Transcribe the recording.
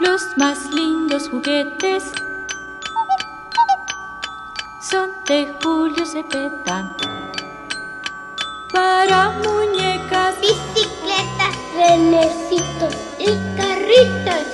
Los más lindos juguetes son de Julio Cepeda. Para muñecas, bicicletas, renecitos y carritos.